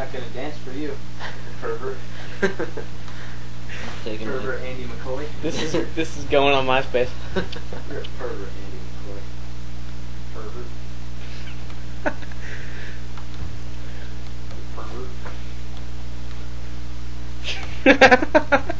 Not gonna dance for you, pervert. Taking Pervert Andy McCoy. This is this is going on MySpace. You're a pervert Andy McCoy. Pervert. pervert.